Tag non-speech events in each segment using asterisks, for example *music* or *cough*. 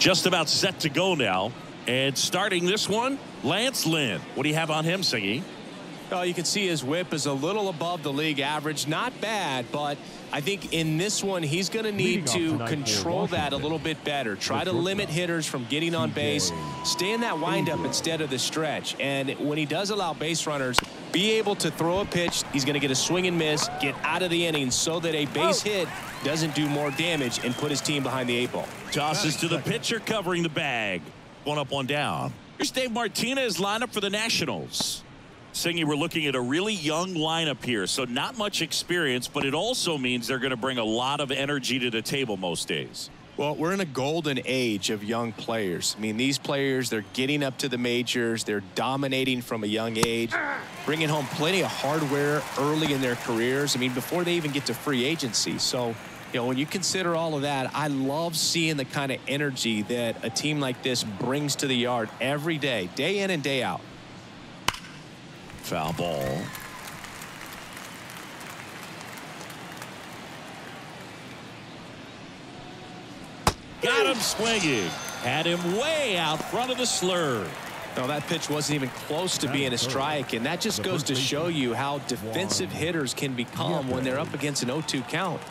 Just about set to go now. And starting this one, Lance Lynn. What do you have on him, Singy? Well, you can see his whip is a little above the league average. Not bad, but I think in this one, he's going to need to control that a little bit better. Try to limit hitters from getting on base. Stay in that windup instead of the stretch. And when he does allow base runners, be able to throw a pitch. He's going to get a swing and miss, get out of the inning so that a base oh. hit doesn't do more damage and put his team behind the eight ball. Tosses to the pitcher covering the bag. One up, one down. Here's Dave Martinez lineup for the Nationals. Singy, we're looking at a really young lineup here, so not much experience, but it also means they're going to bring a lot of energy to the table most days. Well, we're in a golden age of young players. I mean, these players, they're getting up to the majors. They're dominating from a young age, bringing home plenty of hardware early in their careers. I mean, before they even get to free agency. So, you know, when you consider all of that, I love seeing the kind of energy that a team like this brings to the yard every day, day in and day out. Foul ball. Got him swinging. Had him way out front of the slur. No, that pitch wasn't even close to being a strike, and that just goes to show you how defensive hitters can become when they're up against an 0-2 count.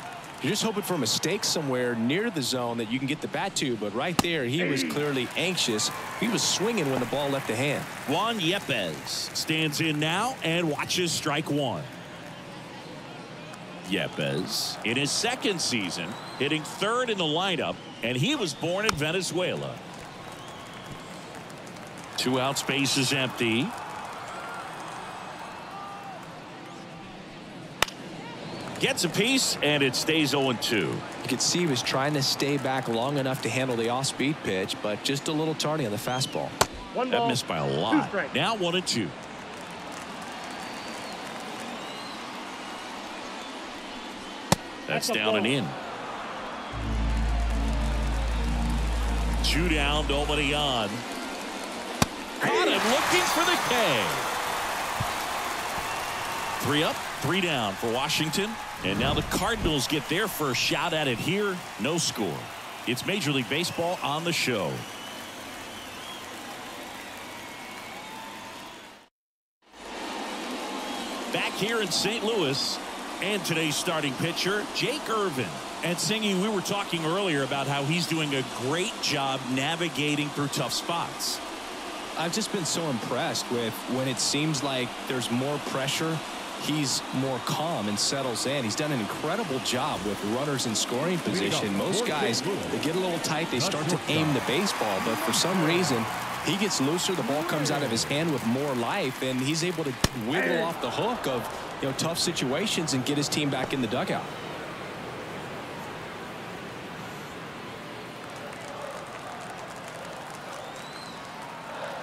You're just hoping for a mistake somewhere near the zone that you can get the bat to, but right there, he was clearly anxious. He was swinging when the ball left the hand. Juan Yepez stands in now and watches strike one. Yepez in his second season hitting third in the lineup and he was born in Venezuela. Two out space is empty. Gets a piece and it stays 0-2. You could see he was trying to stay back long enough to handle the off-speed pitch, but just a little tardy on the fastball. One that missed by a lot. Now one and two. That's, That's down and in. Two down, nobody on. Caught him looking for the K. Three up, three down for Washington. And now the Cardinals get their first shot at it here. No score. It's Major League Baseball on the show. Back here in St. Louis. And today's starting pitcher, Jake Irvin. And Singy, we were talking earlier about how he's doing a great job navigating through tough spots. I've just been so impressed with when it seems like there's more pressure he's more calm and settles in. He's done an incredible job with runners in scoring position. Most guys, they get a little tight, they start to aim the baseball, but for some reason, he gets looser, the ball comes out of his hand with more life, and he's able to wiggle off the hook of you know tough situations and get his team back in the dugout.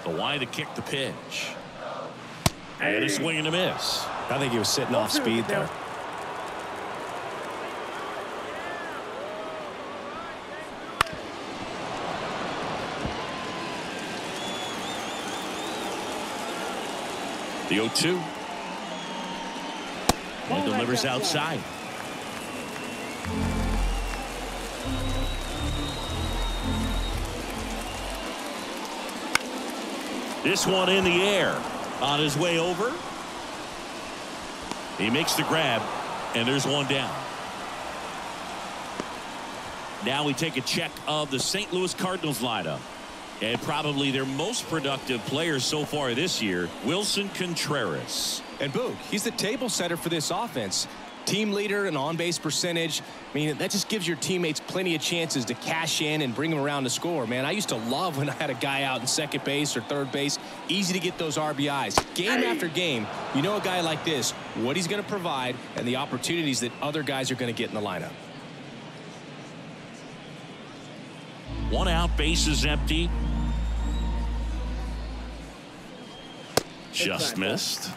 The wide to kick the pitch. And a swing and a miss. I think he was sitting off speed there. The 0-2. And delivers outside. This one in the air. On his way over. He makes the grab, and there's one down. Now we take a check of the St. Louis Cardinals lineup. And probably their most productive player so far this year, Willson Contreras. And Boog, he's the table setter for this offense. Team leader and on-base percentage. I mean, that just gives your teammates plenty of chances to cash in and bring them around to score. Man, I used to love when *laughs* I had a guy out in second base or third base. Easy to get those RBIs. Game after game, you know a guy like this, what he's going to provide and the opportunities that other guys are going to get in the lineup. One out, base is empty. Just missed.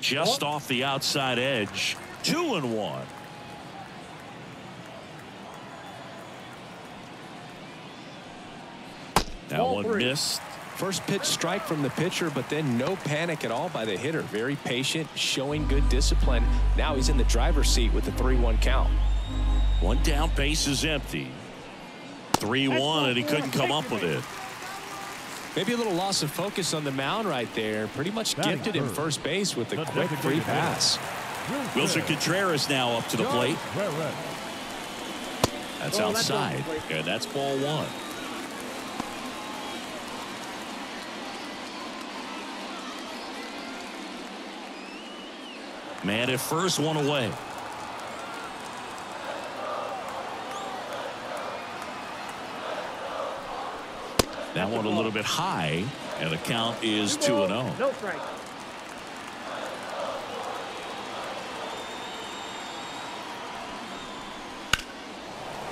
Just off the outside edge. Two and one. That one missed. First pitch strike from the pitcher, but then no panic at all by the hitter. Very patient, showing good discipline. Now he's in the driver's seat with the 3-1 count. One down, base is empty. 3-1, and he couldn't come up with it. Maybe a little loss of focus on the mound right there. Pretty much gifted in first base with a quick free pass. Willson Contreras now up to the plate. That's outside, and that's ball one. Man at first, one away. That one a little bit high, and the count is 2 and 0. No strike.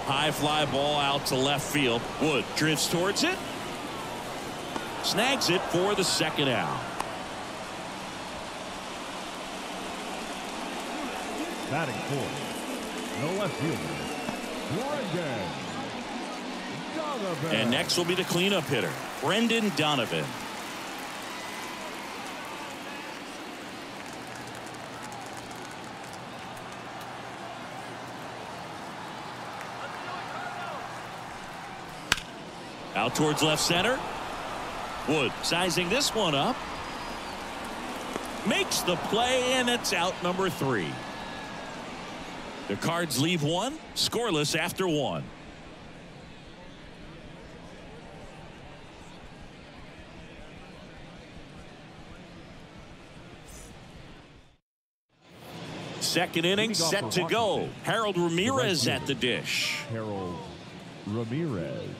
High fly ball out to left field. Wood drifts towards it. Snags it for the second out. Batting fourth. No left fielder. Brendan Donovan. And next will be the cleanup hitter, Brendan Donovan. Out towards left center. Wood sizing this one up. Makes the play, and it's out number three. The Cards leave one, scoreless after one. Second inning set to go. Harold Ramirez at the dish. Harold Ramirez.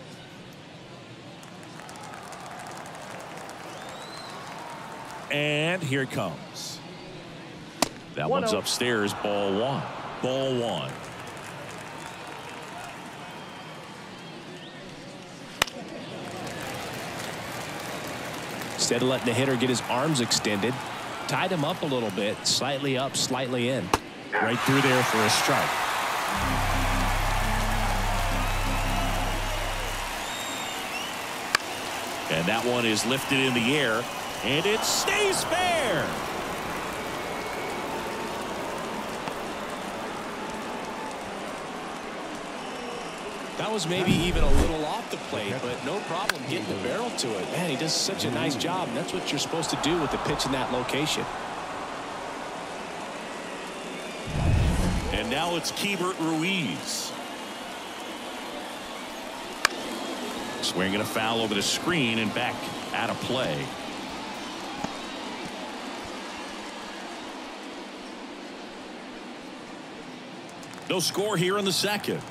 And here it comes. That one's oh. upstairs. Ball one. Ball one. Instead of letting the hitter get his arms extended, tied him up a little bit, slightly up, slightly in. Right through there for a strike. And that one is lifted in the air, and it stays fair. That was maybe even a little off the plate, but no problem getting the barrel to it. Man, he does such a nice job, and that's what you're supposed to do with the pitch in that location. Now it's Keibert Ruiz. Swinging a foul over the screen and back out of play. No score here in the second.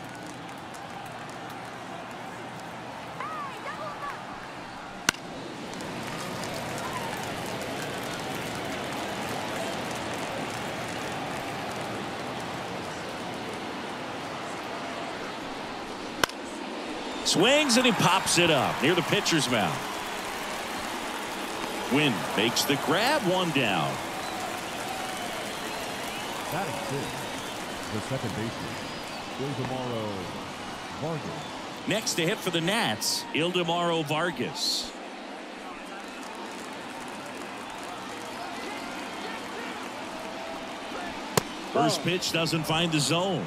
Swings and he pops it up near the pitcher's mouth. Winn makes the grab one down. Batting. The second baseman. Ildemaro Vargas. Next to hit for the Nats, Ildemaro Vargas. First pitch doesn't find the zone.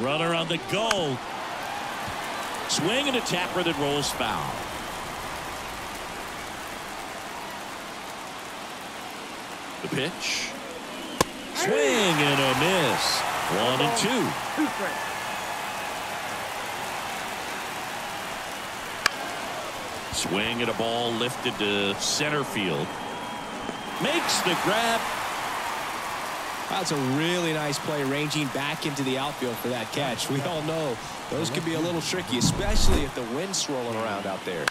Runner on the go. Swing and a tapper that rolls foul. The pitch. Swing and a miss. One and two. Swing and a ball lifted to center field. Makes the grab. That's a really nice play ranging back into the outfield for that catch. We all know those can be a little tricky, especially if the wind's swirling around out there.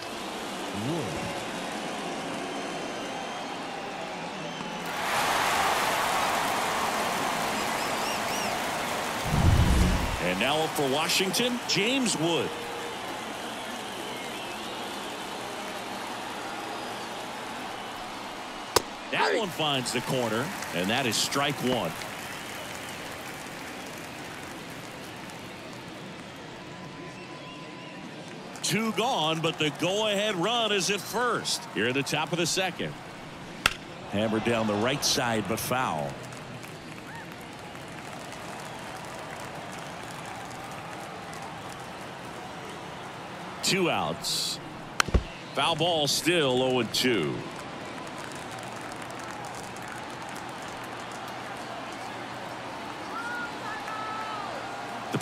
And now up for Washington, James Wood. That one finds the corner, and that is strike one. two gone, but the go-ahead run is at first. Here at the top of the second. Hammered down the right side, but foul. Two outs. Foul ball still 0-2.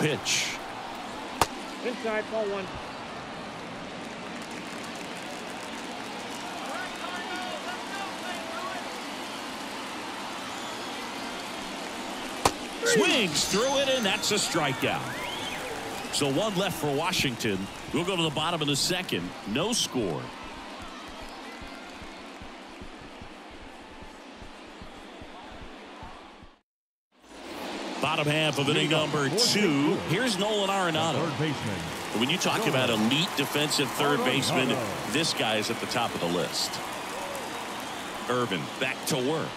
Pitch. Inside, ball one. Swings through it, and that's a strikeout. So one left for Washington. We'll go to the bottom of the second. No score. Bottom half of inning number two. Here's Nolan Arenado. When you talk about elite defensive third baseman, this guy is at the top of the list. Irvin back to work.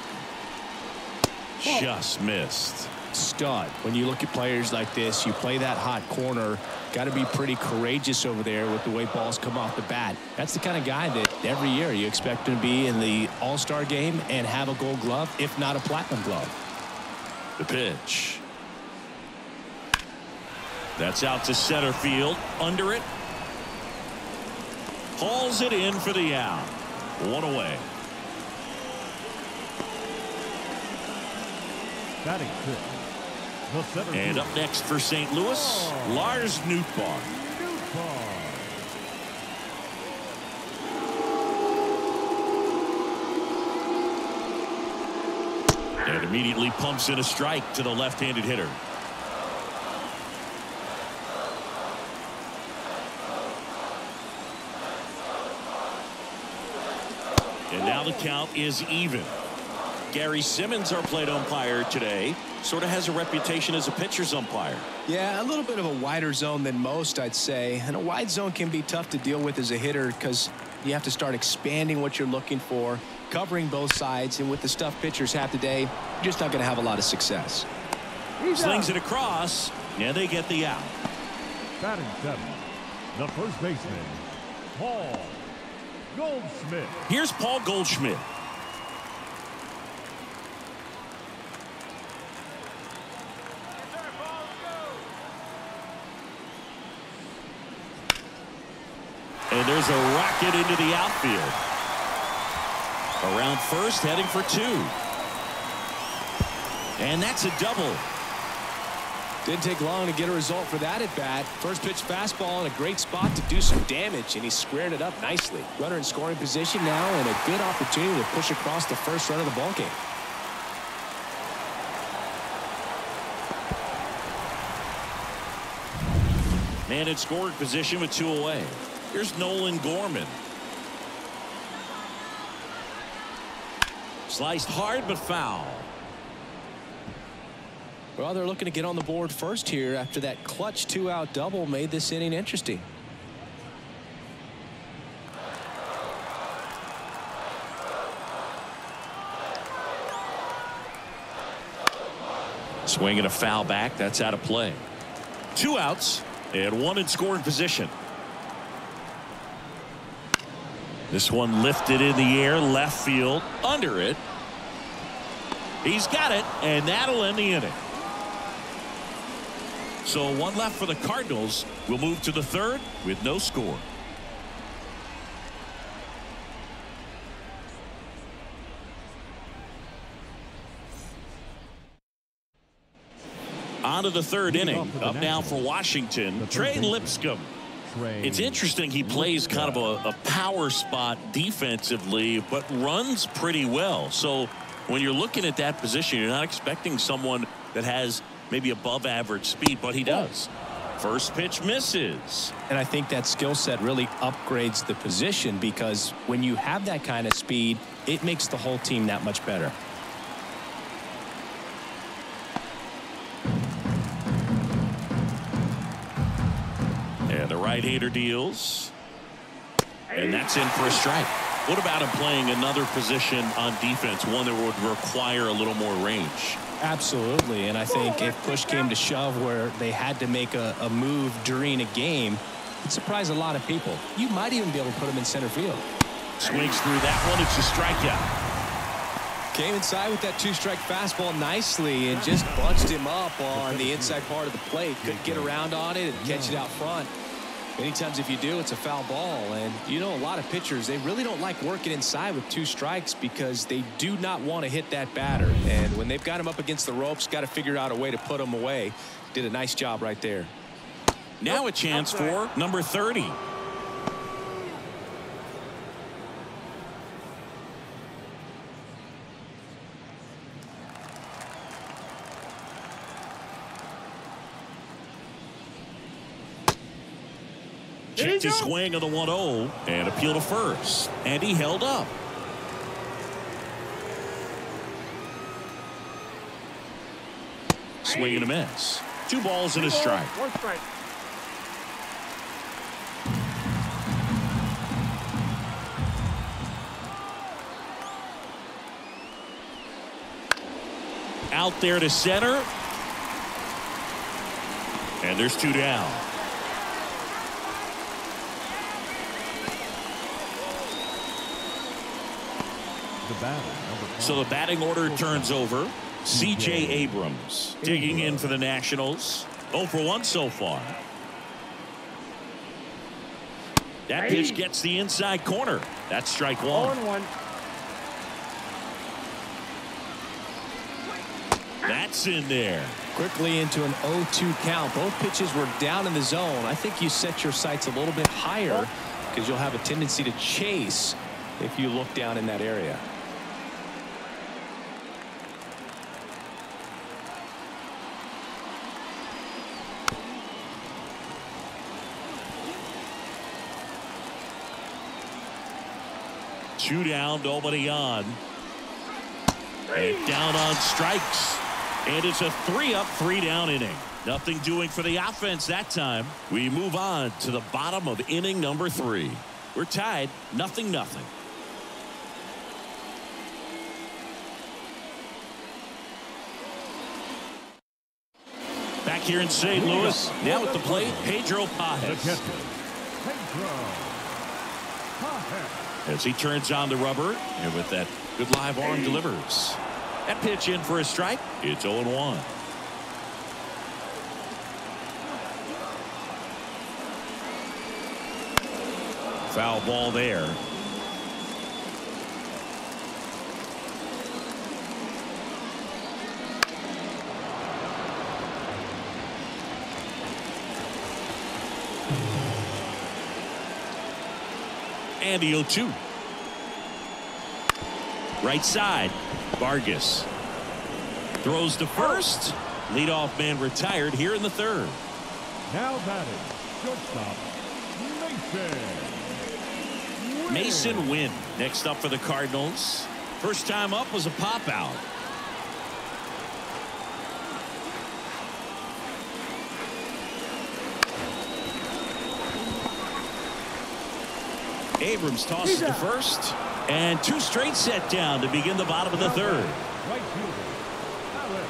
Just missed. Stud. When you look at players like this, you play that hot corner. Got to be pretty courageous over there with the way balls come off the bat. That's the kind of guy that every year you expect him to be in the All-Star game and have a gold glove, if not a platinum glove. The pitch. That's out to center field. Under it. Hauls it in for the out. One away. Batting fifth. And up next for St. Louis, oh. Lars Nootbaar. And immediately pumps in a strike to the left-handed hitter. And now the count is even. Gary Simmons, our plate umpire today, sort of has a reputation as a pitcher's umpire. Yeah, a little bit of a wider zone than most, I'd say. And a wide zone can be tough to deal with as a hitter because you have to start expanding what you're looking for, covering both sides. And with the stuff pitchers have today, you're just not going to have a lot of success. Slings it across, and they get the out. Batting seven, the first baseman, Paul Goldschmidt. Here's Paul Goldschmidt. And there's a rocket into the outfield. Around first, heading for two. And that's a double. Didn't take long to get a result for that at bat. First pitch fastball in a great spot to do some damage, and he squared it up nicely. Runner in scoring position now, and a good opportunity to push across the first run of the ballgame. Man in scoring position with two away. Here's Nolan Gorman. Sliced hard but foul. Well, they're looking to get on the board first here after that clutch two-out double made this inning interesting. Swinging a foul back. That's out of play. Two outs and one in scoring position. This one lifted in the air left field under it. He's got it and that'll end the inning. So one left for the Cardinals. We'll move to the third with no score. On to the third inning. Up now for Washington. Trey Lipscomb. It's interesting he plays kind of a, a, power spot defensively, but runs pretty well. So when you're looking at that position, you're not expecting someone that has maybe above average speed, but he does. First pitch misses. And I think that skill set really upgrades the position because when you have that kind of speed, it makes the whole team that much better. And the right-hander deals. And that's in for a strike. What about him playing another position on defense, one that would require a little more range? Absolutely. And I think if push came to shove where they had to make a, a move during a game, It surprised a lot of people. You might even be able to put him in center field. Swings through that one. It's a strikeout. Came inside with that two-strike fastball nicely and just bunched him up on the inside part of the plate. Couldn't get around on it and catch it out front. Many times if you do, it's a foul ball. And you know, a lot of pitchers, they really don't like working inside with two strikes because they do not want to hit that batter. And when they've got him up against the ropes, got to figure out a way to put him away. Did a nice job right there. Now a chance for number 30. Checked his swing of the 1-0 and appeal to first. And he held up. Swing and a miss. Two balls and a strike. One strike. Out there to center. And there's two down. The batter. So the batting order turns over. C.J. Abrams digging in for the Nationals. 0 for 1 so far. That pitch gets the inside corner. That's strike Ball one. one. That's in there. Quickly into an 0-2 count. Both pitches were down in the zone. I think you set your sights a little bit higher because you'll have a tendency to chase if you look down in that area. Two down, nobody on. And down on strikes. And it's a three up, three down inning. Nothing doing for the offense that time. We move on to the bottom of inning number three. We're tied, nothing, nothing. Back here in St. Louis, now at the plate, Pedro The Pagés. catcher, Pedro Pagés. As he turns on the rubber, and with that good live arm delivers. That pitch in for a strike. It's 0-1. Foul ball there. And the 0-2. Right side. Vargas. Throws to first. Leadoff man retired here in the third. Now batting, shortstop, Masyn. Masyn Winn next up for the Cardinals. First time up was a pop out. Abrams tosses to first. And two straight set down to begin the bottom of the third. Right fielder, Alec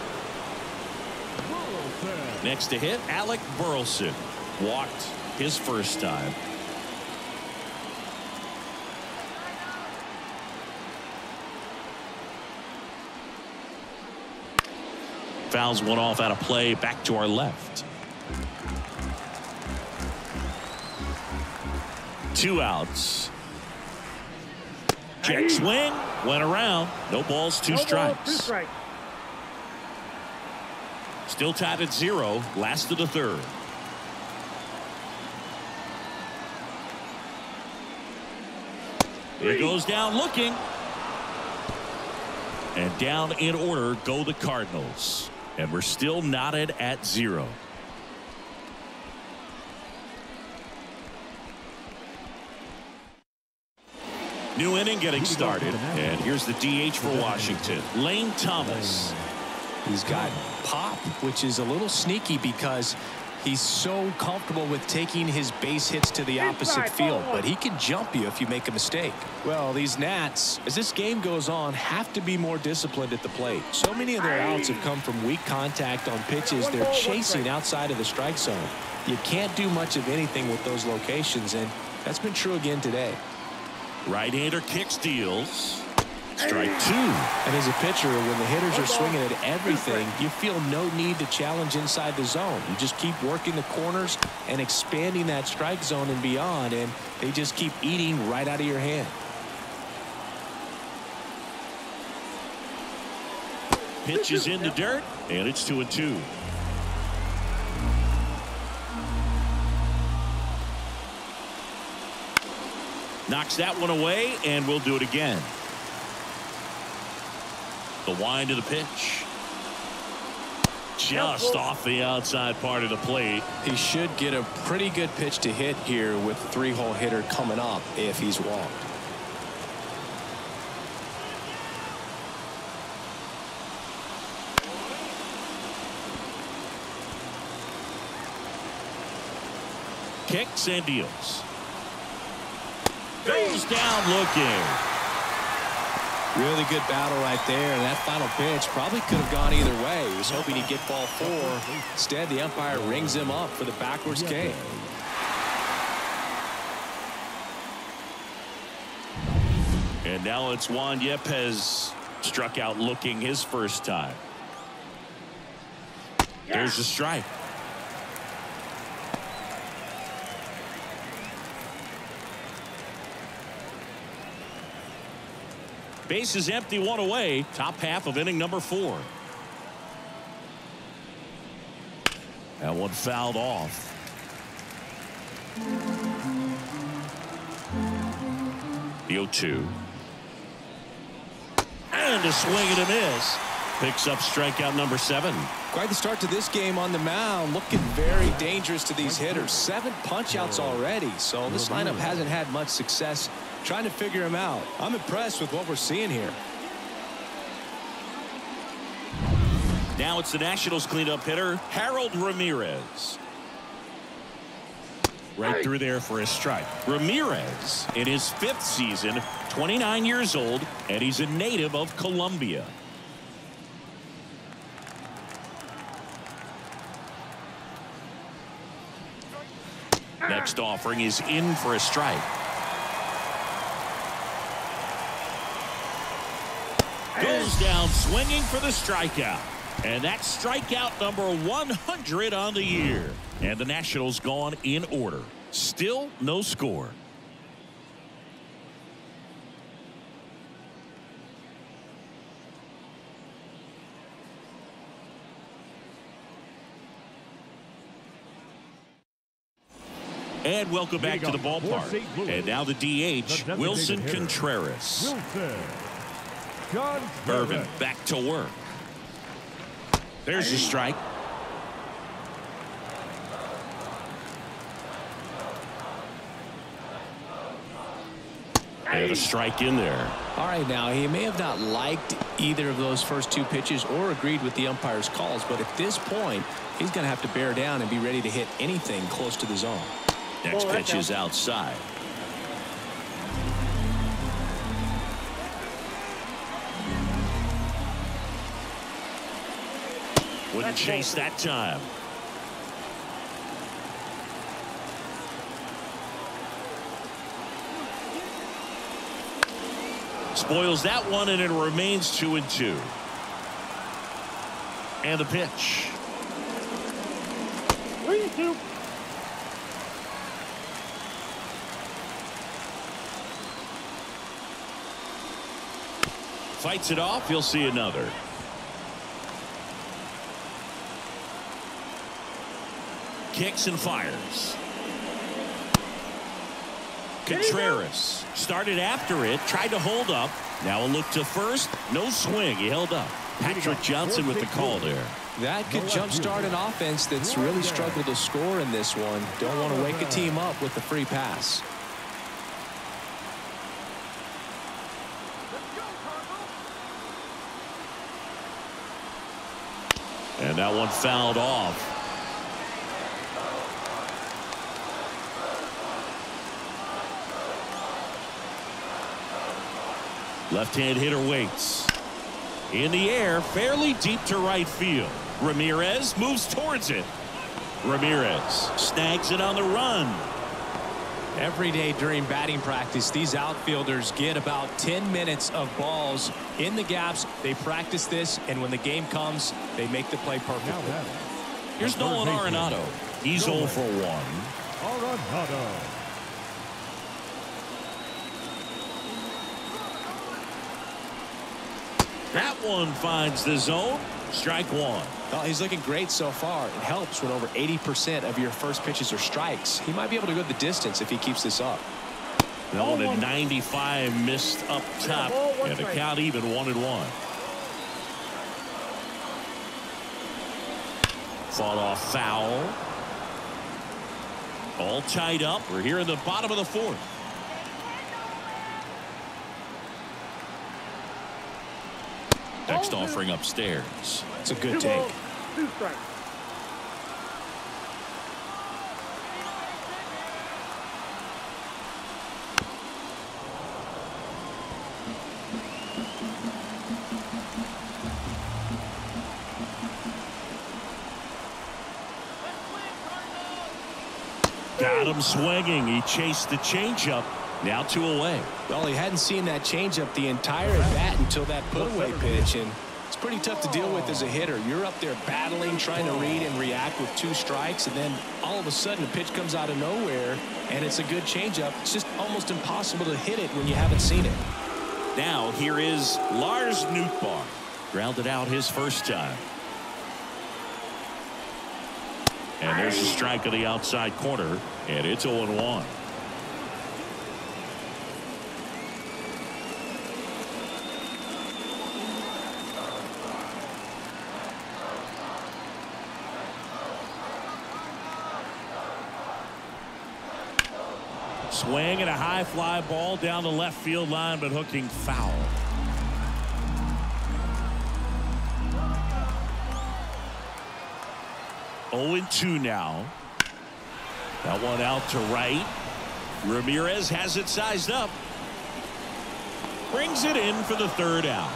Burleson. Next to hit, Alec Burleson. Walked his first time. Fouls one off out of play back to our left. Two outs. Check swing. Went around. No balls, two No ball, strikes. Two strikes. Still tied at zero. Last of the third. It goes down looking. And down in order go the Cardinals. And we're still knotted at zero. New inning getting started. And here's the DH for Washington. Lane Thomas. He's got pop, which is a little sneaky because he's so comfortable with taking his base hits to the opposite field, but he can jump you if you make a mistake. Well, these Nats, as this game goes on, have to be more disciplined at the plate. So many of their outs have come from weak contact on pitches they're chasing outside of the strike zone. you can't do much of anything with those locations, and that's been true again today. Right-hander kicks deals. Strike two. And as a pitcher, when the hitters are swinging at everything, you feel no need to challenge inside the zone. You just keep working the corners and expanding that strike zone and beyond, and they just keep eating right out of your hand. Pitch is in the dirt, and it's two and two. Knocks that one away, and we'll do it again. The wind of the pitch. Just off the outside part of the plate. He should get a pretty good pitch to hit here with the three-hole hitter coming up if he's walked. Kicks and deals. Goes down looking. Really good battle right there. And that final pitch probably could have gone either way. He was hoping he'd get ball four. Instead, the umpire rings him up for the backwards K. And now it's Juan Yepez struck out looking his first time. There's a strike. Base is empty, one away. Top half of inning number four. That one fouled off. The 0-2. And a swing and a miss. Picks up strikeout number seven. Quite the start to this game on the mound. Looking very dangerous to these hitters. Seven punchouts already. So this lineup hasn't had much success trying to figure him out. I'm impressed with what we're seeing here. Now it's the Nationals cleanup hitter, Harold Ramirez. Right through there for a strike. Ramirez in his fifth season, 29 years old, and he's a native of Colombia. Next offering is in for a strike. Down swinging for the strikeout. And that's strikeout number 100 on the year. And the Nationals gone in order. Still no score. And welcome back to the ballpark. And now the DH, Willson Contreras. Willson. John Irvin back to work. There's the strike. And a strike in there. All right, now he may have not liked either of those first two pitches or agreed with the umpire's calls, but at this point, he's going to have to bear down and be ready to hit anything close to the zone. Next pitch is outside. Wouldn't That's chase that time. Spoils that one and it remains two and two. And the pitch. Three, two. Fights it off. You'll see another. Kicks and fires. Contreras started after it, tried to hold up. Now a look to first. No swing. He held up. Patrick Johnson with the call there. That could jumpstart an offense that's really struggled to score in this one. Don't want to wake a team up with the free pass. And that one fouled off. Left-hand hitter waits. In the air, fairly deep to right field. Ramirez moves towards it. Ramirez snags it on the run. Every day during batting practice, these outfielders get about 10 minutes of balls in the gaps. They practice this, and when the game comes, they make the play perfect. Here's Nolan Arenado. He's 0 for 1. Arenado. That one finds the zone. Strike one. Well, he's looking great so far. It helps when over 80% of your first pitches are strikes. He might be able to go the distance if he keeps this up. That one at 95 missed up top. And the count even one and one. Fought off foul. All tied up. We're here in the bottom of the fourth. Next offering upstairs. It's a good take. balls, two strikes. Got him swinging. He chased the changeup. Now two away. Well, he hadn't seen that changeup the entire at bat until that put away pitch, and it's pretty tough to deal with as a hitter. You're up there battling, trying to read and react with two strikes, and then all of a sudden a pitch comes out of nowhere, and it's a good changeup. It's just almost impossible to hit it when you haven't seen it. Now here is Lars Nootbaar. Grounded out his first time. And there's a strike on the outside corner, and it's 0-1. Swing and a high fly ball down the left field line, but hooking foul. Oh and 2 now. That one out to right. Ramirez has it sized up. Brings it in for the third out.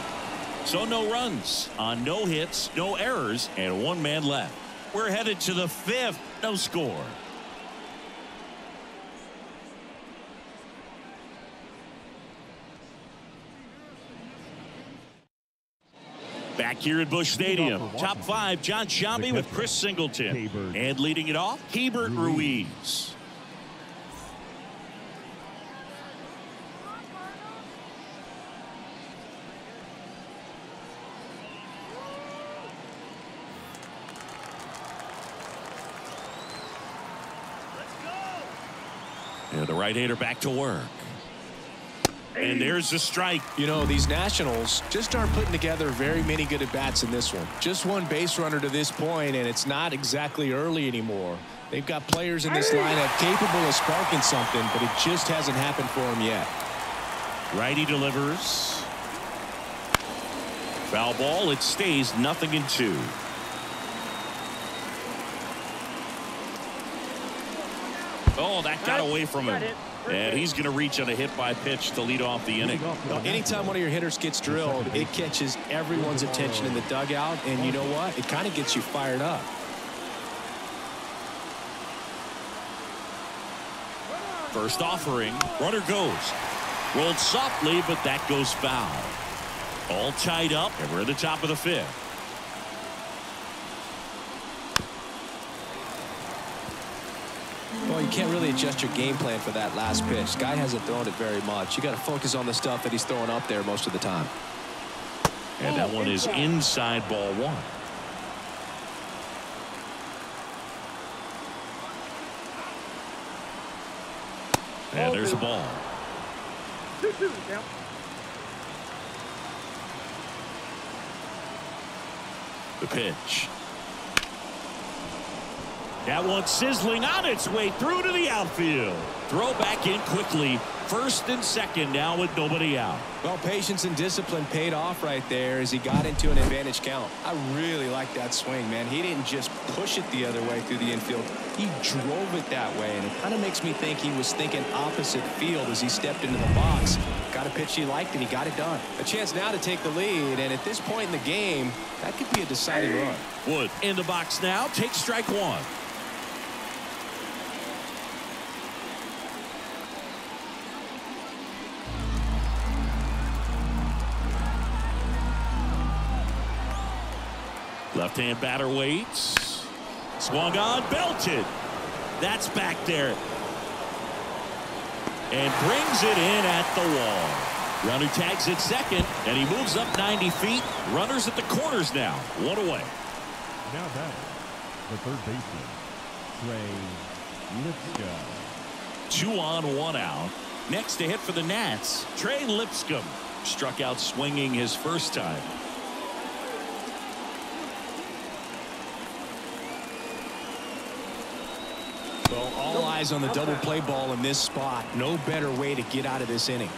So no runs on no hits, no errors, and one man left. We're headed to the fifth. No score. Back here at Busch Stadium. Top five, Jon Sciambi with Chris Singleton. And leading it off, Keibert Ruiz. And the right-hander back to work. And there's the strike. You know, these Nationals just aren't putting together very many good at-bats in this one. Just one base runner to this point, and it's not exactly early anymore. They've got players in this lineup capable of sparking something, but it just hasn't happened for them yet. Righty delivers. Foul ball. It stays nothing in two. Oh, that got away from him. And he's going to reach on a hit by pitch to lead off the inning. Well, anytime one of your hitters gets drilled, it catches everyone's attention in the dugout, and you know what? It kind of gets you fired up. First offering. Runner goes. Rolled softly, but that goes foul. All tied up, and we're at the top of the fifth. You can't really adjust your game plan for that last pitch. Guy hasn't thrown it very much. You got to focus on the stuff that he's throwing up there most of the time. And that one is inside ball one. And there's a ball. The pitch. That one sizzling on its way through to the outfield. Throw back in quickly. First and second now with nobody out. Well, patience and discipline paid off right there as he got into an advantage count. I really like that swing, man. He didn't just push it the other way through the infield. He drove it that way, and it kind of makes me think he was thinking opposite field as he stepped into the box. Got a pitch he liked, and he got it done. A chance now to take the lead, and at this point in the game, that could be a deciding run. Wood in the box now. Takes strike one. Left-hand batter waits. Swung on, belted. That's back there. And brings it in at the wall. Runner tags at second, and he moves up 90 feet. Runners at the corners now. One away. Now batting, the third baseman, Trey Lipscomb. Two on, one out. Next to hit for the Nats, Trey Lipscomb. Struck out swinging his first time. Well, all eyes on the double play ball in this spot. No better way to get out of this inning.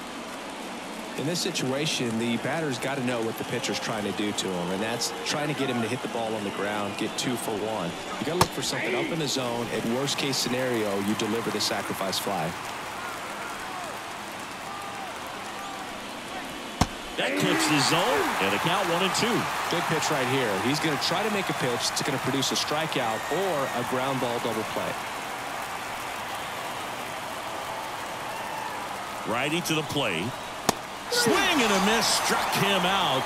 In this situation, the batter's got to know what the pitcher's trying to do to him, and that's trying to get him to hit the ball on the ground, get two for one. You got to look for something up in the zone. At worst case scenario, you deliver the sacrifice fly. That clips the zone, and a count one and two. Big pitch right here. He's going to try to make a pitch that's going to produce a strikeout or a ground ball double play. Righty to the plate. Swing and a miss struck him out.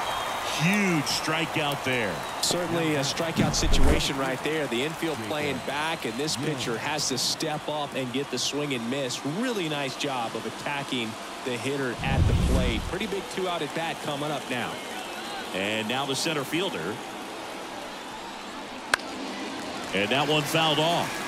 Huge strikeout there. Certainly a strikeout situation right there. The infield playing back, and this pitcher has to step up and get the swing and miss. Really nice job of attacking the hitter at the plate. Pretty big two out at bat coming up now. And now the center fielder. And that one fouled off.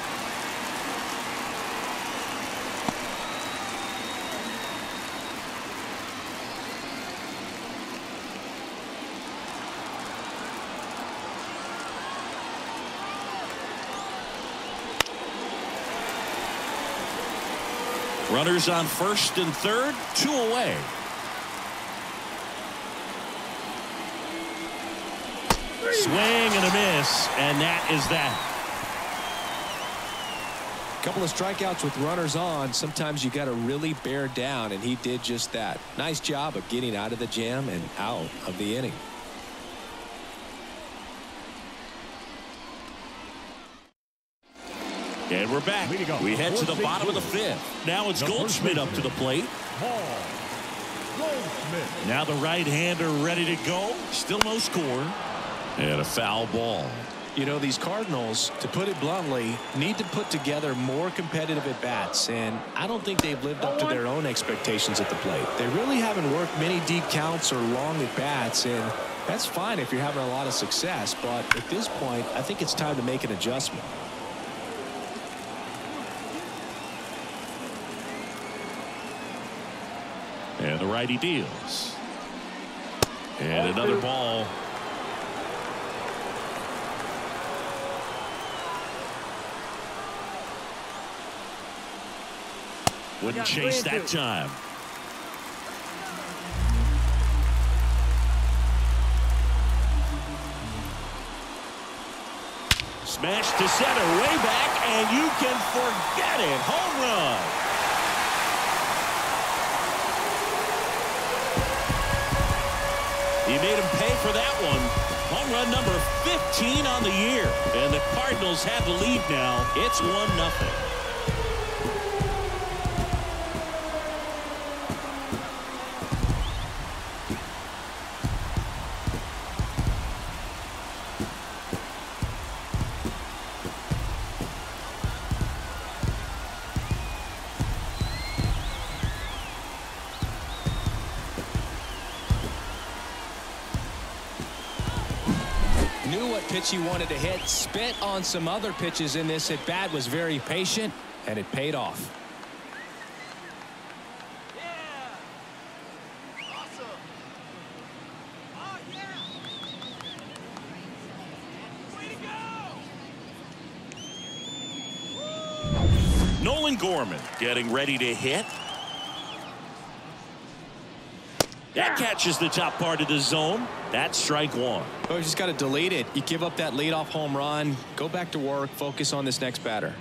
Runners on first and third, two away. Swing and a miss, and that is that. A couple of strikeouts with runners on. Sometimes you got to really bear down, and he did just that. Nice job of getting out of the jam and out of the inning. And we're back. We head to the bottom of the fifth. Now it's Goldschmidt up to the plate. Paul Now the right-hander ready to go. Still no score. And a foul ball. You know, these Cardinals, to put it bluntly, need to put together more competitive at-bats, and I don't think they've lived up to their own expectations at the plate. They really haven't worked many deep counts or long at-bats, and that's fine if you're having a lot of success, but at this point, I think it's time to make an adjustment. Righty deals. And another ball. Wouldn't chase that time. Smash to center way back and you can forget it. Home run. He made him pay for that one. Home run number 15 on the year. And the Cardinals have the lead now. It's 1 nothing. Spit on some other pitches in this at bat, was very patient, and it paid off. Nolan Gorman getting ready to hit. That catches the top part of the zone. That's strike one. Oh, you just got to delete it. You give up that leadoff home run. Go back to work. Focus on this next batter.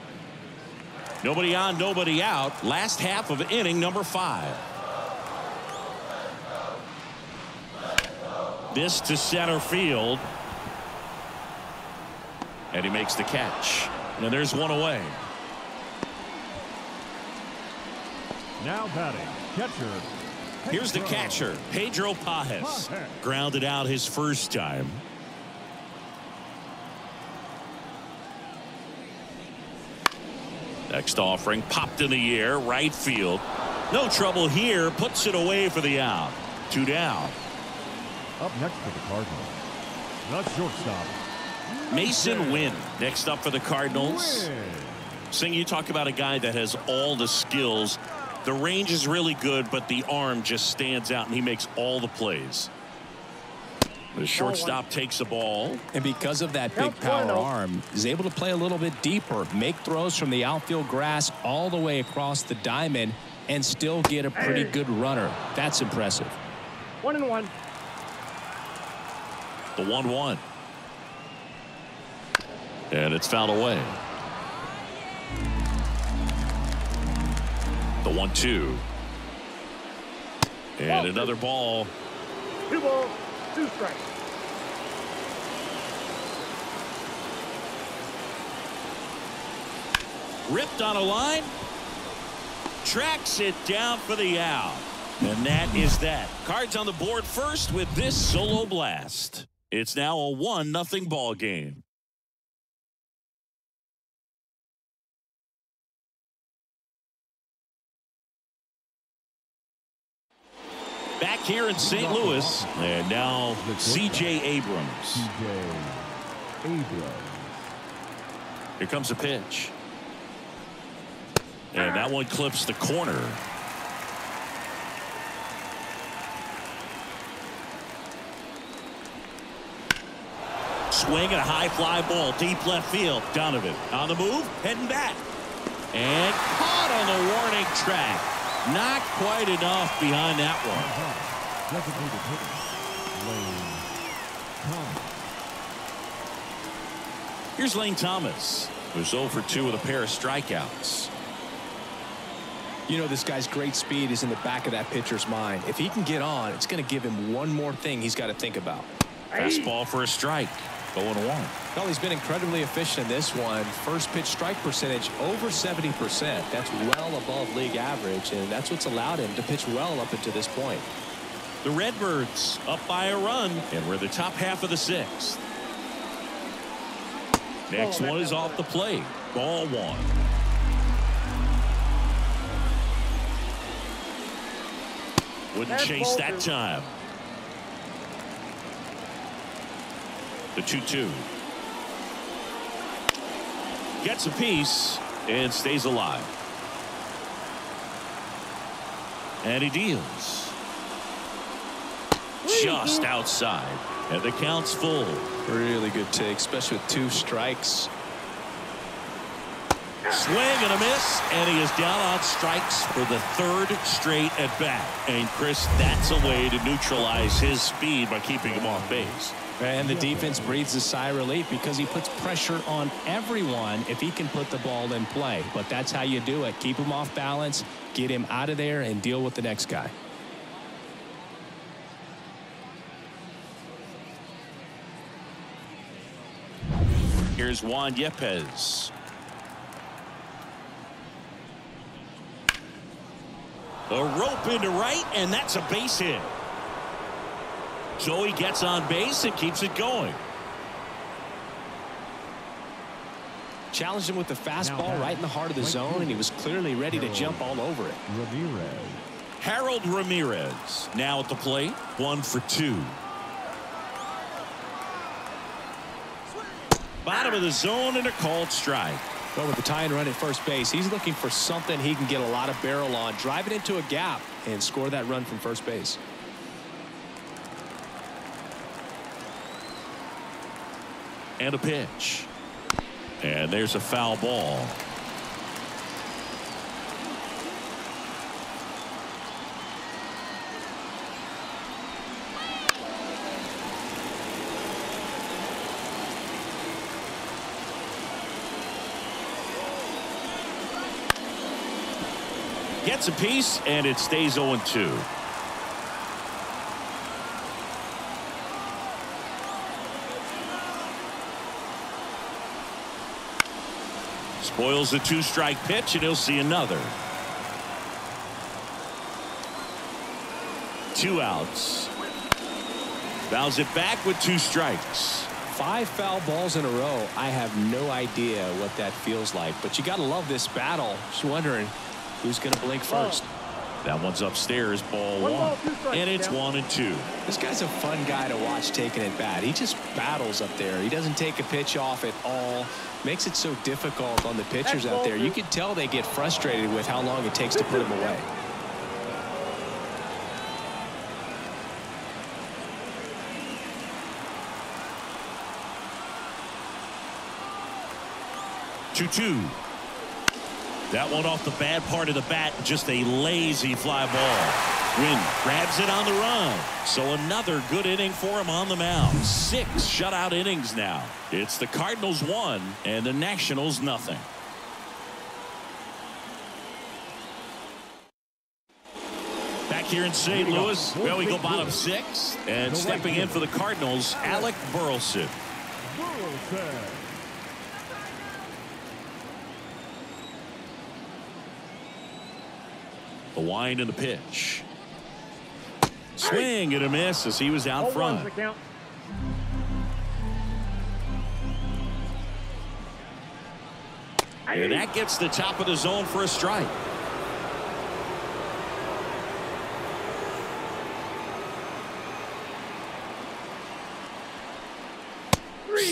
Nobody on, nobody out. Last half of inning number five. This to center field. And he makes the catch. And there's one away. Now batting, catcher. Here's the catcher, Pedro Pagés. Grounded out his first time. Next offering popped in the air, right field. No trouble here, puts it away for the out. Two down. Up next for the Cardinals, the shortstop. Masyn Winn, next up for the Cardinals. Sing, Singh, you talk about a guy that has all the skills the range is really good, but the arm just stands out and he makes all the plays. The shortstop takes the ball. And because of that big power one, arm, he's able to play a little bit deeper, make throws from the outfield grass all the way across the diamond, and still get a pretty good runner. That's impressive. One and one. The 1 1. And it's fouled away. The 1 2. And another ball. Two balls, two strikes. Ripped on a line. Tracks it down for the out. And that is that. Cards on the board first with this solo blast. It's now a 1 nothing ball game. Back here in St. Louis. And now C.J. Abrams. Abrams. Here comes a pitch. And that one clips the corner. Swing and a high fly ball deep left field. Donovan on the move, heading back. And caught on the warning track. Not quite enough behind that one. Uh-huh. Designated hitter. Lane Thomas. Here's Lane Thomas, who's 0 for 2 with a pair of strikeouts. You know, this guy's great speed is in the back of that pitcher's mind. If he can get on, it's going to give him one more thing he's got to think about. Fastball for a strike. 0 1. Well, he's been incredibly efficient in this one. First pitch strike percentage over 70%. That's well above league average, and that's what's allowed him to pitch well up until this point. The Redbirds up by a run, and we're the top half of the sixth. Next one is off the plate. Ball one. Wouldn't chase that two. time. The 2 2. Gets a piece and stays alive. And he deals. Just outside. And the count's full. Really good take, especially with two strikes. Swing and a miss, and he is down on strikes for the third straight at bat. And Chris, that's a way to neutralize his speed by keeping him off base. And the defense breathes a sigh of relief because he puts pressure on everyone if he can put the ball in play. But that's how you do it. Keep him off balance, get him out of there, and deal with the next guy. Here's Juan Yepez. A rope into right, and that's a base hit. Joey gets on base and keeps it going. Challenged him with the fastball right in the heart of the zone, and he was clearly ready to jump all over it. Ramirez. Harold Ramirez now at the plate, one for two. Bottom of the zone and a called strike. But with the tying run at first base, he's looking for something he can get a lot of barrel on, drive it into a gap, and score that run from first base. And a pitch. And there's a foul ball. Gets a piece and it stays 0 2. Spoils the two strike pitch and he'll see another. Two outs. Bounce it back with two strikes. Five foul balls in a row. I have no idea what that feels like, but you got to love this battle. Just wondering who's going to blink first. That one's upstairs, ball One one. ball, and it's down. one and two. This guy's a fun guy to watch taking it bat. He just battles up there. He doesn't take a pitch off at all. Makes it so difficult on the pitchers out there. You can tell they get frustrated with how long it takes to put him away. Two two. That one off the bad part of the bat. Just a lazy fly ball. Winn grabs it on the run. So another good inning for him on the mound. Six shutout innings now. It's the Cardinals one and the Nationals nothing. Back here in St. Louis, well, we go bottom six. And stepping in for the Cardinals, Alec Burleson. Burleson. The wind and the pitch. Swing and a miss as he was out Ball front. And that gets the top of the zone for a strike.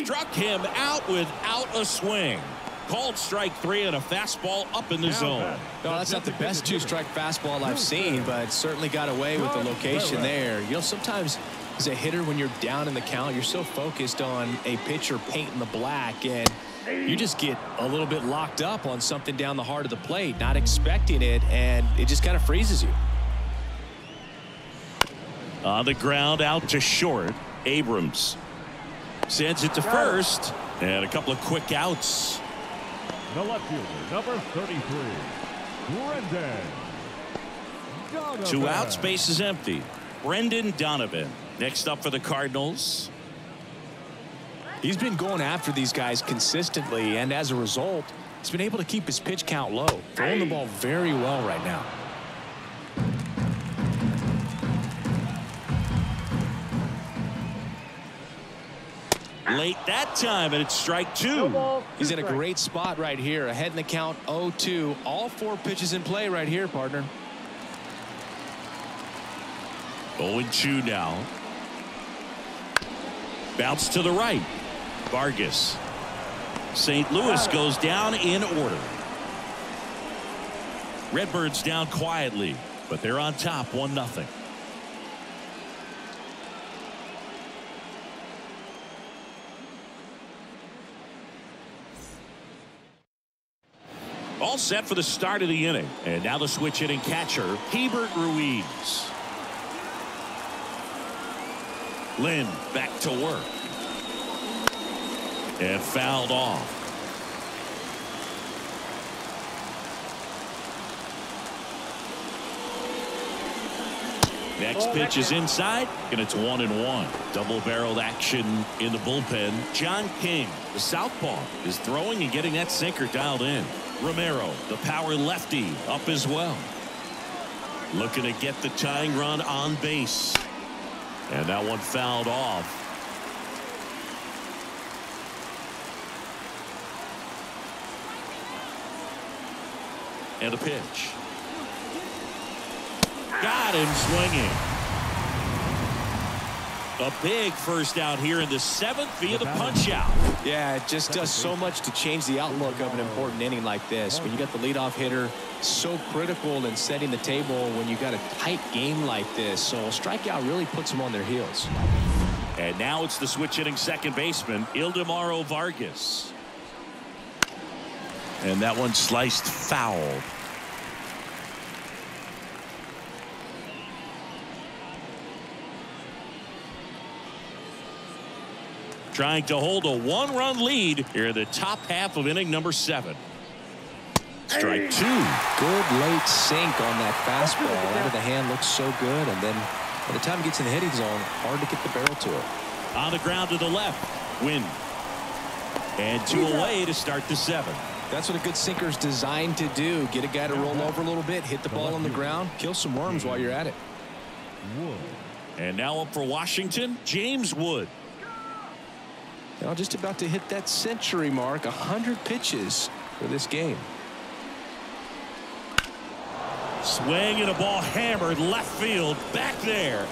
Struck him out without a swing. Called strike three and a fastball up in the zone. No, that's not the best two-strike fastball I've seen, but certainly got away with the location there. You know, sometimes as a hitter, when you're down in the count, you're so focused on a pitcher painting the black, and you just get a little bit locked up on something down the heart of the plate, not expecting it, and it just kind of freezes you. On the ground out to short. Abrams sends it to first. And a couple of quick outs. The left fielder, number 33, Brendan. Donovan. Two outs, base is empty. Brendan Donovan next up for the Cardinals. He's been going after these guys consistently, and as a result, he's been able to keep his pitch count low, throwing the ball very well right now. Late that time, and it's strike No two. ball, two He's in a great spot right here. Ahead in the count 0-2. All four pitches in play right here, partner. 0 2 now. Bounce to the right. Vargas. St. Louis goes down in order. Redbirds down quietly, but they're on top 1 All set for the start of the inning. And now the switch hitting catcher, Keibert Ruiz. Lynn back to work. And fouled off. Next pitch is inside, and it's one and one. Double barreled action in the bullpen. John King, the southpaw, is throwing and getting that sinker dialed in. Romero, the power lefty, up as well. Looking to get the tying run on base. And that one fouled off. And a pitch. Got him swinging. A big first out here in the seventh via the punch out. Yeah, it just does so much to change the outlook of an important inning like this. When you got the leadoff hitter so critical in setting the table when you got a tight game like this. So a strikeout really puts them on their heels. And now it's the switch hitting second baseman, Ildemaro Vargas. And that one sliced foul. Trying to hold a one run lead here in the top half of inning number seven. Strike two. Good late sink on that fastball. Out of the hand looks so good. And then by the time it gets in the hitting zone, hard to get the barrel to it. On the ground to the left. Winn. And two away to start the seventh. That's what a good sinker is designed to do. Get a guy to roll over a little bit, hit the ball on the ground, kill some worms while you're at it. And now up for Washington, James Wood. Now just about to hit that century mark, 100 pitches for this game. Swing and a ball hammered left field back there.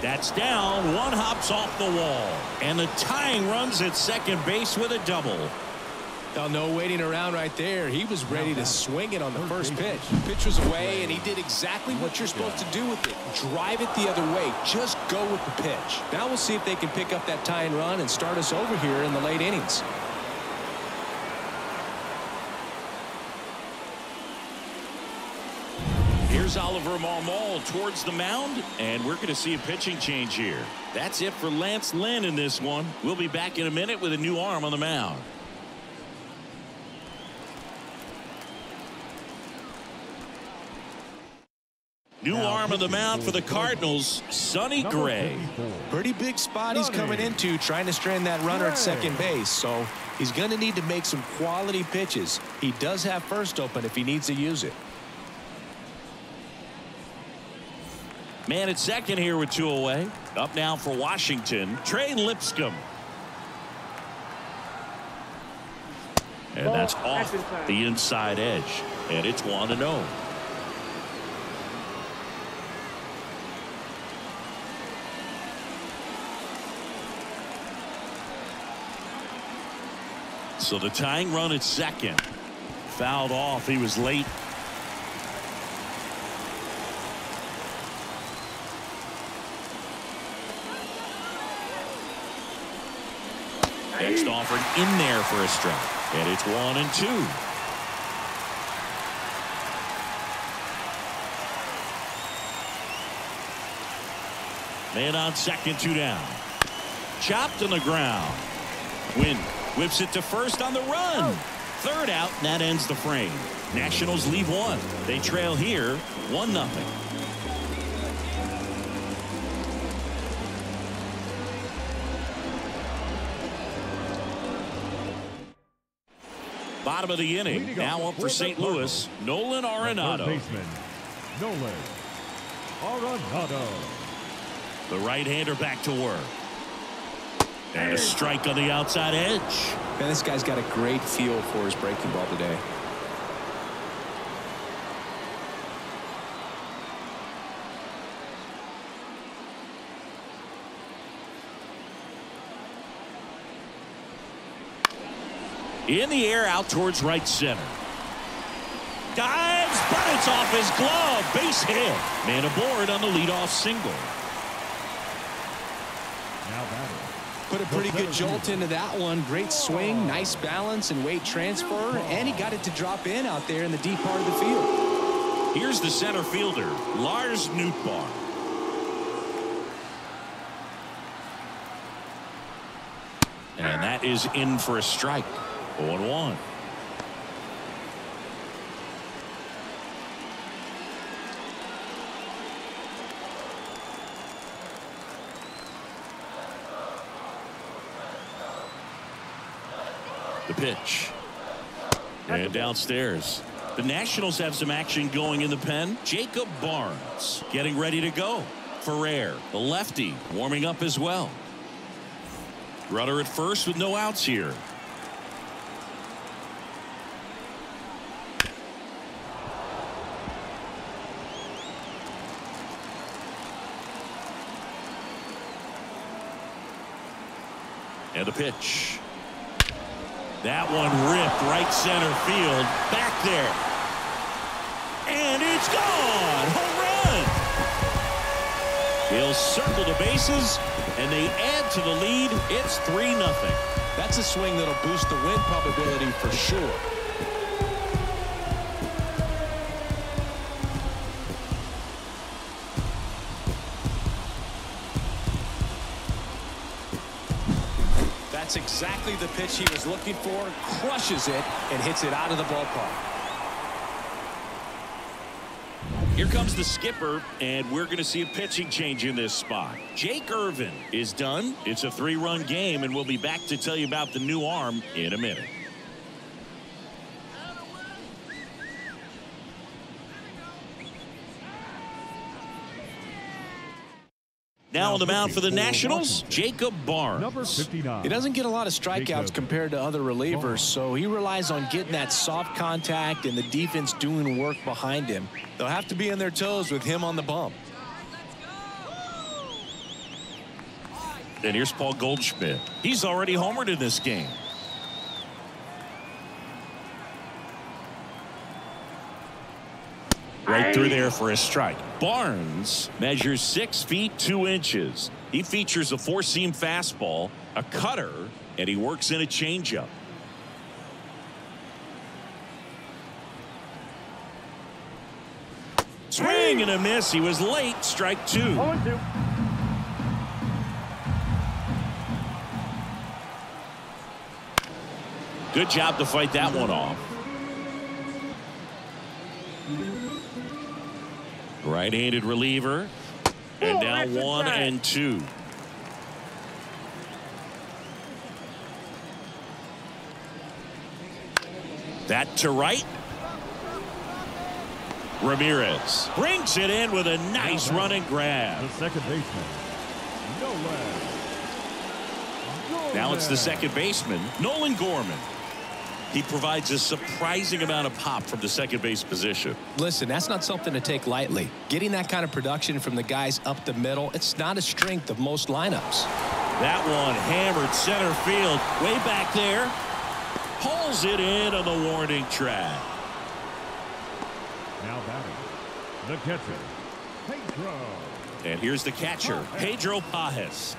That's down. One hops off the wall. And the tying runs at second base with a double. Now, no waiting around right there. He was ready to swing it on the first pitch. Pitch was away, and he did exactly what you're supposed to do with it. Drive it the other way. Just go with the pitch. Now we'll see if they can pick up that tying run and start us over here in the late innings. Here's Oliver Marmol towards the mound, and we're going to see a pitching change here. That's it for Lance Lynn in this one. We'll be back in a minute with a new arm on the mound. New arm on the mound for the Cardinals, Sonny Gray. Pretty big spot he's coming into trying to strand that runner at second base. So he's going to need to make some quality pitches. He does have first open if he needs to use it. Man at second here with two away. Up now for Washington, Trey Lipscomb. And that's off the inside edge. And it's 1 So the tying run at second. Fouled off. He was late. Next offered in there for a strike. And it's one and two. Man on second, two down. Chopped on the ground. Winn whips it to first on the run. Third out, and that ends the frame. Nationals leave one. They trail here, 1 nothing. Bottom of the inning. Now up for St. Louis. Nolan Arenado. Baseman, Nolan Arenado. The right-hander back to work. And a strike on the outside edge. Man, this guy's got a great feel for his breaking ball today. In the air out towards right center. Dives, but it's off his glove. Base hit. Man aboard on the leadoff single. Now batting. Put a pretty good jolt into that one. Great swing, nice balance and weight transfer, and he got it to drop in out there in the deep part of the field. Here's the center fielder, Lars Nootbaar. And that is in for a strike. 0-1. The pitch. And downstairs. The Nationals have some action going in the pen. Jacob Barnes getting ready to go. Ferrer, the lefty, warming up as well. Runner at first with no outs here. And the pitch. That one ripped right center field. Back there. And it's gone. Home run. He'll circle the bases, and they add to the lead. It's 3 nothing. That's a swing that'll boost the win probability for sure. Exactly the pitch he was looking for. Crushes it and hits it out of the ballpark. Here comes the skipper, and we're going to see a pitching change in this spot. Jake Irvin is done. It's a three-run game, and we'll be back to tell you about the new arm in a minute. Now on the mound for the Nationals, Jacob Barnes. Number 59. He doesn't get a lot of strikeouts Jacob. compared to other relievers, so he relies on getting that soft contact and the defense doing work behind him. They'll have to be on their toes with him on the bump. And here's Paul Goldschmidt. He's already homered in this game. Right through there for a strike. Barnes measures six feet two inches. He features a four seam fastball, a cutter, and he works in a changeup. Swing and a miss. He was late. Strike two. 2. Good job to fight that one off. Right-handed reliever. And now that's a one and two. That to right. Ramirez brings it in with a nice running grab. The second baseman. Nolan. Now it's the second baseman, Nolan Gorman. He provides a surprising amount of pop from the second base position. Listen, that's not something to take lightly. Getting that kind of production from the guys up the middle, it's not a strength of most lineups. That one hammered center field way back there. Pulls it in on the warning track. Now batting. The catcher. Pedro. And here's the catcher, Pedro Pagés.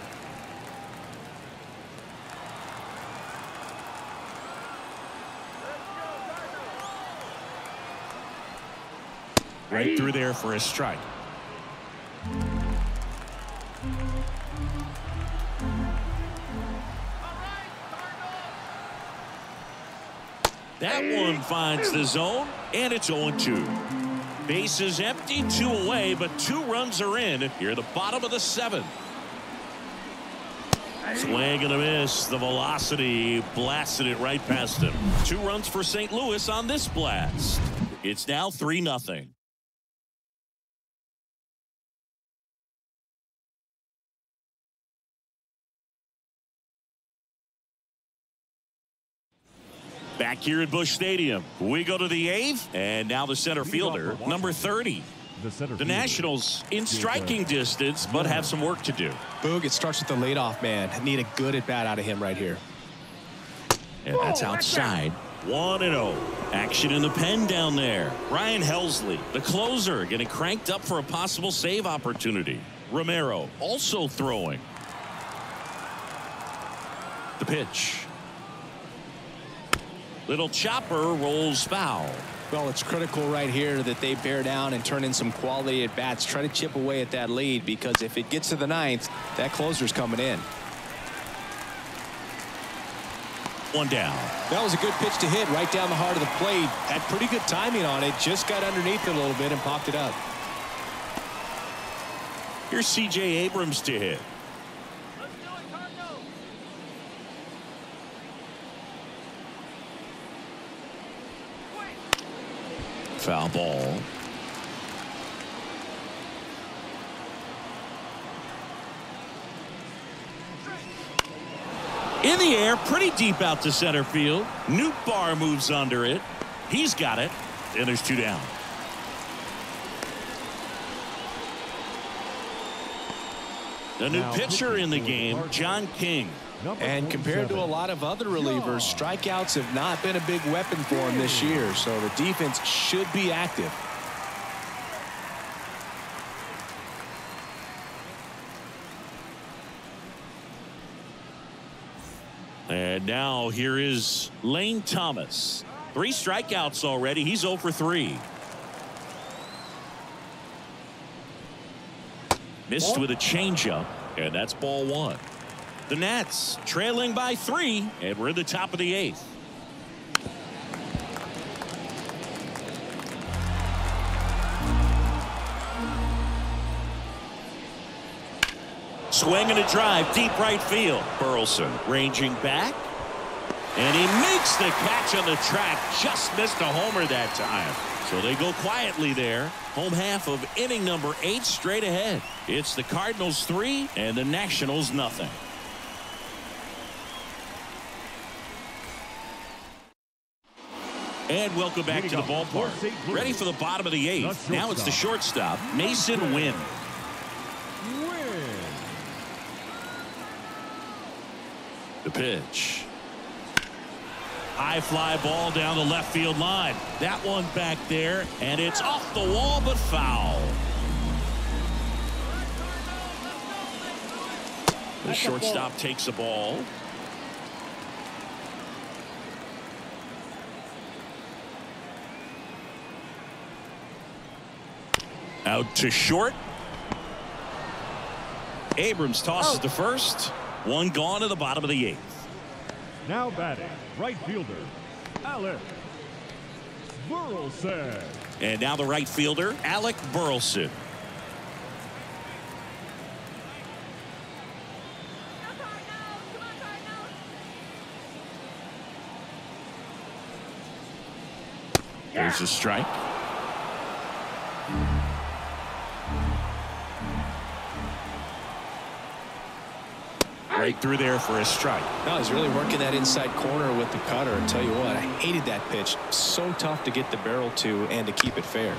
Right through there for a strike. That one finds the zone, and it's 0-2. Bases empty, two away, but two runs are in here the bottom of the seventh. Swing and a miss. The velocity blasted it right past him. Two runs for St. Louis on this blast. It's now 3 nothing. Back here at Busch Stadium, we go to the eighth, and now the center fielder, number 30. The The. Nationals in striking distance, but have some work to do. Boog, it starts with the leadoff man. Need a good at bat out of him right here. And that's outside. 1 and 0. Action in the pen down there. Ryan Helsley, the closer, getting cranked up for a possible save opportunity. Romero also throwing. The pitch. Little chopper rolls foul. Well, it's critical right here that they bear down and turn in some quality at bats. Try to chip away at that lead because if it gets to the ninth, that closer's coming in. One down. That was a good pitch to hit right down the heart of the plate. Had pretty good timing on it. Just got underneath it a little bit and popped it up. Here's C.J. Abrams to hit. Foul ball. In the air, pretty deep out to center field. Newt Bar moves under it. He's got it. And there's two down. The new pitcher in the pitching for the game, John King. Number And compared to a lot of other relievers, strikeouts have not been a big weapon for him this year. So the defense should be active. And now here is Lane Thomas. Three strikeouts already. He's 0 for 3. Missed with a changeup, and that's ball one. The Nats trailing by three, and we're in the top of the eighth. Swing and a drive, deep right field. Burleson ranging back. And he makes the catch on the track. Just missed a homer that time. So they go quietly there. Home half of inning number eight straight ahead. It's the Cardinals three and the Nationals nothing. And welcome back to the ballpark. Ready for the bottom of the eighth. Now it's the shortstop, Masyn Winn. The pitch. High fly ball down the left field line. That one back there, and it's off the wall but foul. The shortstop takes the ball. Out to short. Abrams tosses oh. to first. One gone to the bottom of the eighth. Now batting, right fielder, Alec Burleson. And now the right fielder, Alec Burleson. There's a strike. Right through there for a strike. No, he's really working that inside corner with the cutter. I tell you what, I hated that pitch. So tough to get the barrel to and to keep it fair.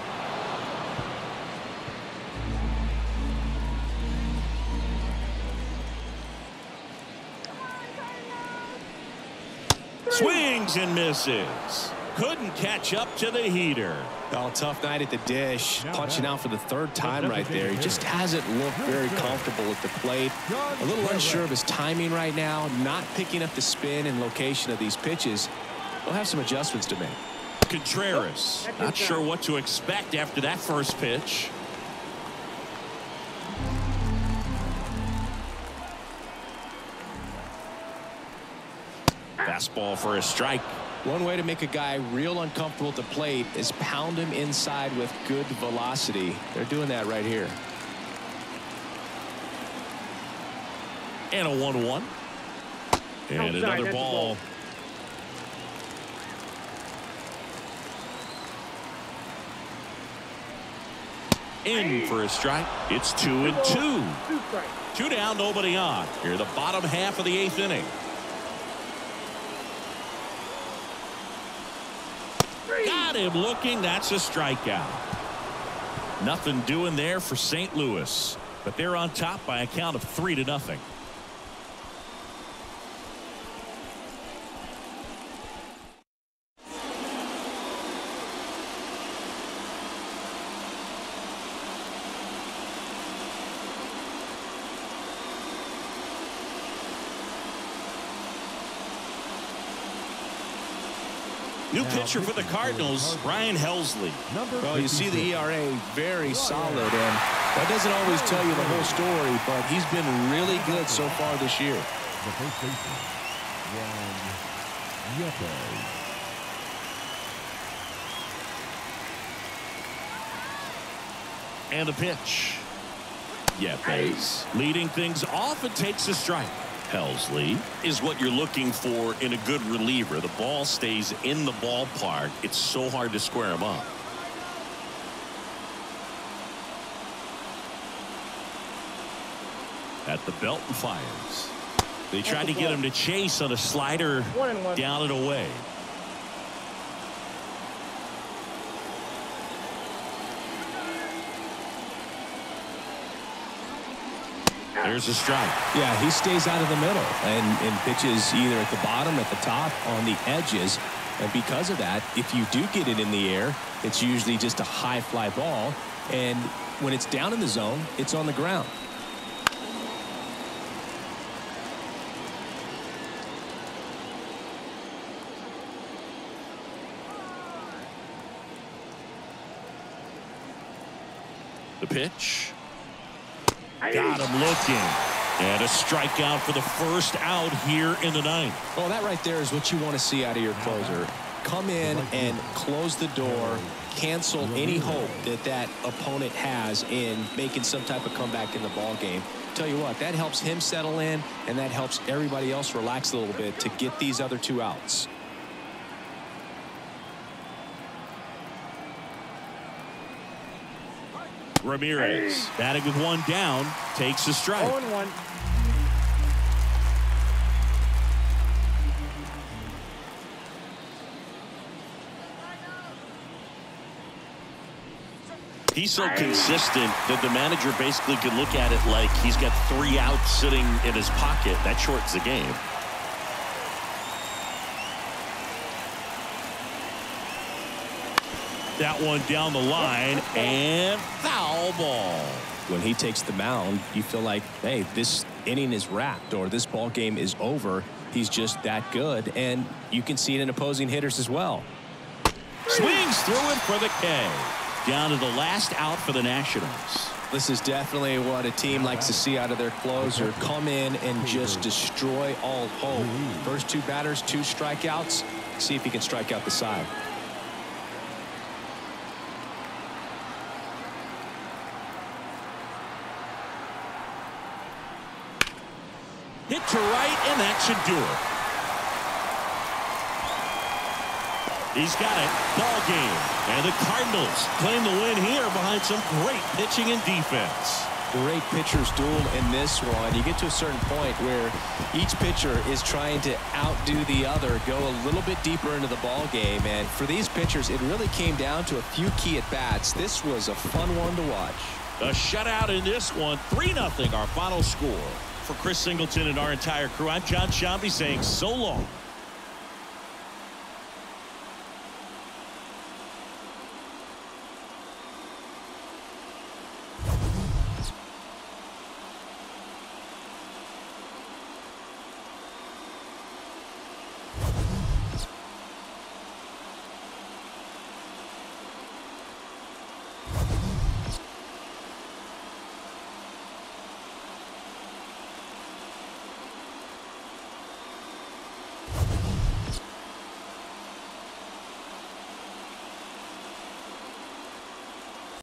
Swings and misses. Couldn't catch up to the heater. Oh, tough night at the dish. Punching out for the third time right there. He just hasn't looked very comfortable at the plate. A little unsure of his timing right now. Not picking up the spin and location of these pitches. He'll have some adjustments to make. Contreras. Not sure what to expect after that first pitch. Fastball for a strike. One way to make a guy real uncomfortable at the plate is pound him inside with good velocity. They're doing that right here. And a 1-1. And another ball. In for a strike. It's two and two. Two down, nobody on. Here, the bottom half of the eighth inning. Got him looking. That's a strikeout. Nothing doing there for St. Louis. But they're on top by a count of three to nothing. Pitcher for the Cardinals, Ryan Helsley. Well, you see the ERA very oh, solid, and that doesn't always tell you the whole story, but he's been really good so far this year. The first baseman, Juan Yepez. And a pitch. Yepez leading things off and takes a strike. Helsley is what you're looking for in a good reliever. The ball stays in the ballpark. It's so hard to square him up. At the belt and fires. They tried to get him to chase on a slider down and away. There's a strike. Yeah, he stays out of the middle and, and pitches either at the bottom, at the top, on the edges. And because of that, if you do get it in the air, it's usually just a high fly ball. And when it's down in the zone, it's on the ground. The pitch. Got him looking. And a strikeout for the first out here in the ninth. Well, that right there is what you want to see out of your closer. Come in and close the door, cancel any hope that that opponent has in making some type of comeback in the ball game. Tell you what, that helps him settle in, and that helps everybody else relax a little bit to get these other two outs. Ramirez batting with one down takes a strike. 0 and 1. He's so consistent that the manager basically could look at it like he's got three outs sitting in his pocket. That shortens the game. That one down the line and foul ball. When he takes the mound, you feel like, hey, this inning is wrapped or this ball game is over. He's just that good. And you can see it in opposing hitters as well. Swings through it for the K. Down to the last out for the Nationals. This is definitely what a team likes to see out of their closer. Come in and just destroy all hope. First two batters, two strikeouts. See if he can strike out the side. To right, and that should do it. He's got it. Ball game. And the Cardinals claim the win here behind some great pitching and defense. Great pitchers duel in this one. You get to a certain point where each pitcher is trying to outdo the other, go a little bit deeper into the ball game. And for these pitchers, it really came down to a few key at bats. This was a fun one to watch. A shutout in this one. 3 0 our final score. For Chris Singleton and our entire crew, I'm Jon Sciambi saying so long.